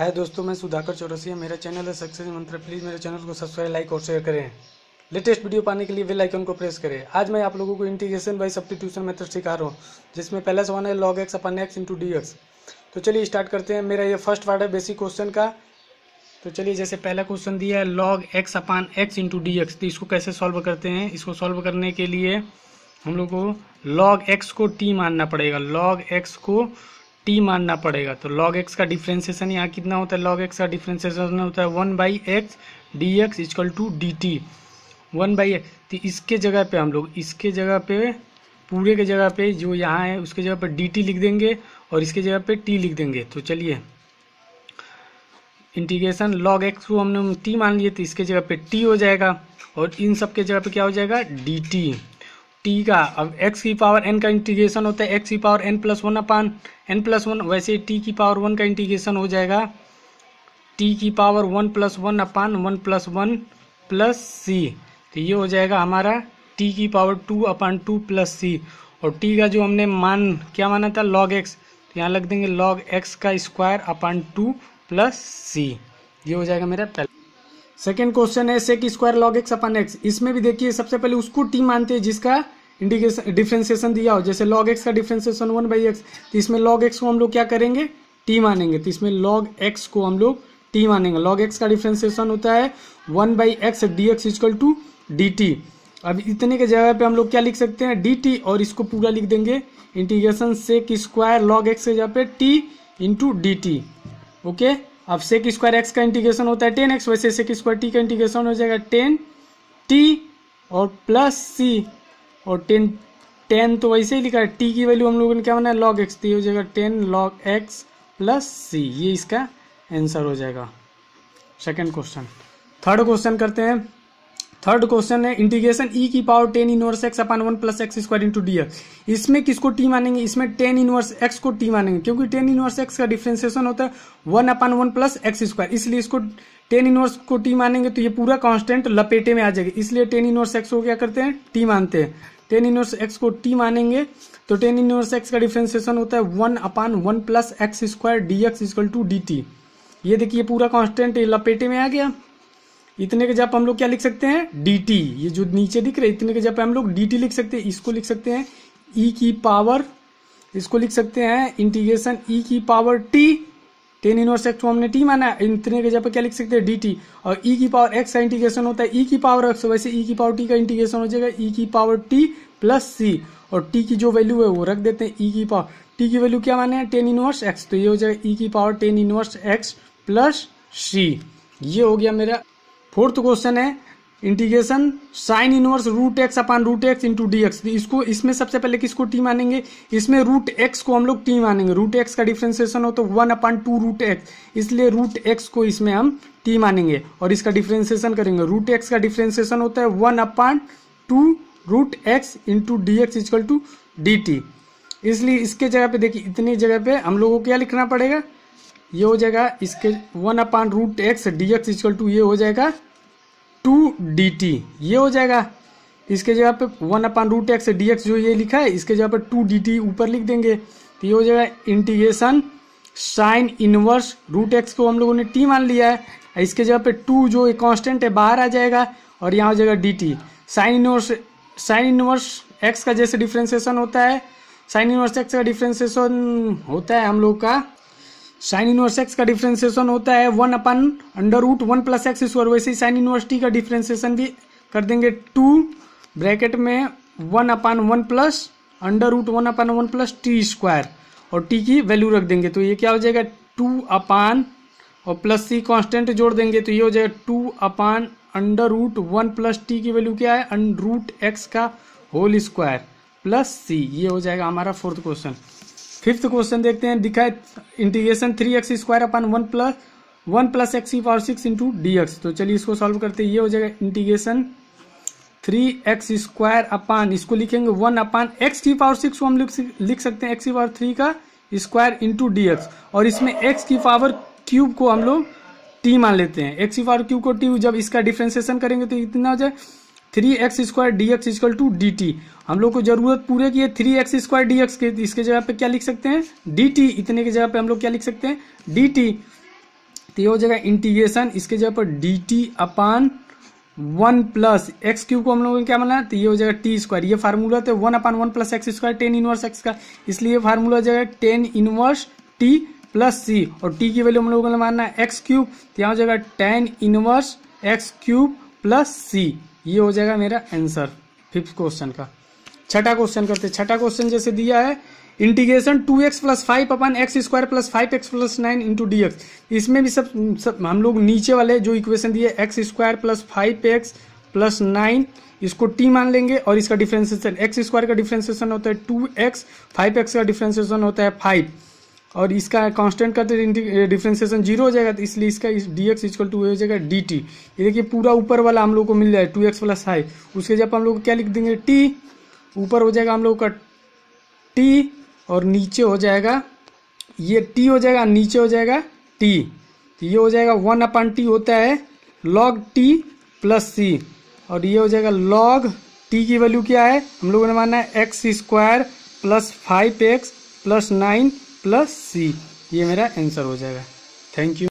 हाय दोस्तों, मैं सुधाकर चौरसिया। मेरा चैनल है सक्सेस मंत्र। प्लीज़ मेरे चैनल को सब्सक्राइब लाइक और शेयर करें। लेटेस्ट वीडियो पाने के लिए बेल आइकन को प्रेस करें। आज मैं आप लोगों को इंटीग्रेशन बाई सब्सटीट्यूशन मेथड सिखा रहा हूँ, जिसमें पहला सवाल है log x upon x into d x तो चलिए स्टार्ट करते हैं। मेरा ये फ़र्स्ट पार्ट है बेसिक क्वेश्चन का। तो चलिए, जैसे पहला क्वेश्चन दिया है log x upon x into d x तो इसको कैसे सॉल्व करते हैं? इसको सॉल्व करने के लिए हम लोग को लॉग एक्स को टी मानना पड़ेगा। लॉग एक्स को टी मानना पड़ेगा। तो लॉग एक्स का डिफ्रेंसिएशन यहाँ कितना होता है? लॉग एक्स का डिफ्रेंसिएशन होता है one by x d x equal to d t one by x तो इसके जगह पे हम लोग, इसके जगह पे, पूरे के जगह पे जो यहाँ है, उसके जगह पे डी टी लिख देंगे और इसके जगह पे टी लिख देंगे। तो चलिए इंटीग्रेशन लॉग एक्स को हमने टी मान लिए तो इसके जगह पे टी हो जाएगा और इन सब के जगह पे क्या हो जाएगा? डी टी टी का। अब एक्स की पावर एन का इंटीग्रेशन होता है एक्स की power n plus one upon n plus one वैसे टी की पावर वन का इंटीग्रेशन हो जाएगा। टी की power one plus one upon one plus one plus c तो ये हो जाएगा हमारा टी की power two upon two plus c और टी का जो हमने मान, क्या माना था? लॉग एक्स तो यहाँ लग देंगे लॉग एक्स का square upon two plus c ये हो जाएगा मेरा पहला। सेकेंड क्वेश्चन है sec square log x upon x इसमें भी देखिए, सबसे पहले उसको टी मानते हैं जिसका इंडिकेशन डिफ्रेंसिएशन दिया हो। जैसे लॉग एक्स का डिफ्रेंसिएशन वन बाई एक्स तो इसमें लॉग एक्स को हम लोग क्या करेंगे? टी मानेंगे। तो इसमें लॉग एक्स को हम लोग टी मानेंगे। लॉग एक्स का डिफ्रेंसिएशन होता है one by x d x equal to d t अब इतने के जगह पे हम लोग क्या लिख सकते हैं? डी टी और इसको पूरा लिख देंगे। Integration sec square log x के जगह पे t into d t okay? अब सेक स्क्वायर एक्स का इंटीग्रेशन होता है टेन एक्स वैसे सेक स्क्वायर टी का इंटीग्रेशन हो जाएगा टेन टी और प्लस सी और टेन टेन तो वैसे ही लिखा है। टी की वैल्यू हम लोगों ने क्या बनाया? लॉग एक्स तो ये हो जाएगा tan log x plus c ये इसका आंसर हो जाएगा। सेकेंड क्वेश्चन थर्ड क्वेश्चन करते हैं। थर्ड क्वेश्चन है इंटीग्रेशन ई की power tan inverse x upon one plus x square into d इसमें किसको टी मानेंगे? इसमें टेन इनवर्स एक्स को टी मानेंगे। क्योंकि टेन इनवर्स एक्स का डिफ्रेंसिएशन होता है one upon one plus x square इसलिए इसको टेन इनवर्स को टी मानेंगे तो ये पूरा कांस्टेंट लपेटे में आ जाएगा। इसलिए टेन इनवर्स एक्स को क्या करते हैं, टी मानते हैं। टेन इनवर्स एक्स को टी मानेंगे तो टेन इनवर्स एक्स का डिफ्रेंसिएशन होता है one upon one plus x square d x equal to d t ये देखिए पूरा कांस्टेंट लपेटे में आ गया। इतने के जब हम लोग क्या लिख सकते हैं? डी टी ये जो नीचे दिख रहे, इतने के जब हम लोग डी टी लिख सकते हैं, इसको लिख सकते हैं ई की पावर इसको लिख सकते हैं इंटीग्रेशन ई की power t tan inverse x को हमने टी माना है। इतने के जगह क्या लिख सकते हैं? D t. और ई e की पावर एक्स का इंटीग्रेशन होता है, ई e की पावर एक्स। वैसे ई e की पावर टी का इंटीग्रेशन हो जाएगा, ई की पावर टी प्लस सी। और टी की जो वैल्यू है वो रख देते हैं, ई की पावर। टी की वैल्यू क्या माने टेन इनवर्स एक्स। तो ये हो जाएगा ई की power tan inverse x plus c. ये हो गया मेरा फोर्थ क्वेश्चन है। Integration sine inverse root x upon root x into d x इसको, इसमें सबसे पहले किसको टी मानेंगे? इसमें रूट एक्स को हम लोग टी मानेंगे। रूट एक्स का डिफ्रेंसिएशन हो तो one upon two root x इसलिए रूट एक्स को इसमें हम टी मानेंगे और इसका डिफ्रेंसिएशन करेंगे। रूट एक्स का डिफ्रेंसिएशन होता है one upon two root x into d x equal to d t इसलिए इसके जगह पे देखिए, इतनी जगह पे हम लोगों को क्या लिखना पड़ेगा? ये हो जाएगा इसके one upon root x d x equal to ये हो जाएगा टू डी टी ये हो जाएगा। इसके जगह पे one upon root x d x जो ये लिखा है, इसके जगह पे टू डी टी ऊपर लिख देंगे। तो ये हो जाएगा integration sine inverse root x को हम लोगों ने टी मान लिया है। इसके जगह पे टू जो एक कांस्टेंट है, बाहर आ जाएगा और यहाँ हो जाएगा d t sine inverse sine inverse x का जैसे डिफ्रेंसिएशन होता है साइन इनवर्स एक्स का डिफ्रेंसिएशन होता है हम लोग का साइन इनवर्स एक्स का डिफ्रेंसिएशन होता है one upon under root one plus x square वैसे ही साइन इनवर्स टी का डिफ्रेंसिएशन भी कर देंगे टू ब्रैकेट में one upon one plus under root one upon one plus t square और टी की वैल्यू रख देंगे। तो ये क्या हो जाएगा? टू अपान और प्लस सी कांस्टेंट जोड़ देंगे। तो ये हो जाएगा two upon under root one plus t की वैल्यू क्या है? रूट एक्स का होल स्क्वायर प्लस सी ये हो जाएगा हमारा फोर्थ क्वेश्चन फिफ्थ क्वेश्चन देखते हैं। दिखा है integration three x square upon one plus one plus x की power six into d x तो चलिए इसको सॉल्व करते हैं। ये हो जाएगा integration three x square upon इसको लिखेंगे वन अपान एक्स की पावर सिक्स को हम लिख सकते हैं। एक्स की पावर थ्री का स्क्वायर इंटू डी एक्स और इसमें एक्स की पावर क्यूब को हम लोग टी मान लेते हैं। एक्स की पावर क्यूब को टी जब इसका डिफ्रेंसिएशन करेंगे तो इतना हो जाए three x square d x equal to d t. हम लोग को ज़रूरत पूरे की है three x square d x के, इसके जगह पे क्या लिख सकते हैं? डी टी, इतने की जगह पे हम लोग क्या लिख सकते हैं? D t. तो ये हो जाएगा इंटीग्रेशन, इसके जगह पर d t upon one plus x cube को हम लोगों ने क्या माना? तो ये हो जाएगा टी स्क्वायर। ये फार्मूला तो one upon one plus x square, tan inverse x का। इसलिए फार्मूला हो जाएगा tan inverse t plus c. और टी की वैल्यू हम लोगों ने मानना है एक्स क्यूब। तो यहाँ हो जाएगा tan inverse x cube plus c ये हो जाएगा मेरा आंसर फिफ्थ क्वेश्चन का। छठा क्वेश्चन करते हैं। छठा क्वेश्चन जैसे दिया है integration two x plus five upon x square plus five x plus nine into d x. इसमें भी सब, सब हम लोग नीचे वाले जो इक्वेशन दिए x square plus five x plus nine इसको टी मान लेंगे और इसका डिफ्रेंसिएशन एक्स स्क्वायर का डिफ्रेंसिएशन होता है टू एक्स फाइव एक्स का डिफ्रेंसिएशन होता है फाइव। और इसका कांस्टेंट का डिफ्रेंसिएशन ज़ीरो हो जाएगा तो इसलिए इसका डी एक्स इजकल टू हो जाएगा डी टी ये देखिए, पूरा ऊपर वाला हम लोग को मिल जाए टू एक्स प्लस हाई उसके जब हम लोग क्या लिख देंगे? टी ऊपर हो जाएगा हम लोग का टी और नीचे हो जाएगा, ये टी हो जाएगा, नीचे हो जाएगा टी तो ये हो जाएगा वन अपन टी होता है लॉग टी प्लस सी और ये हो जाएगा लॉग टी की वैल्यू क्या है? हम लोगों ने माना है x square plus five x plus nine plus c ये मेरा आंसर हो जाएगा। Thank you